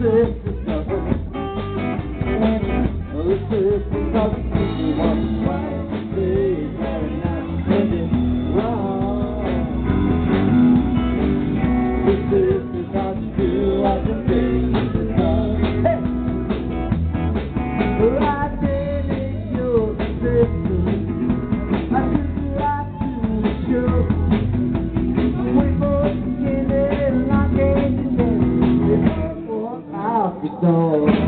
this. Oh,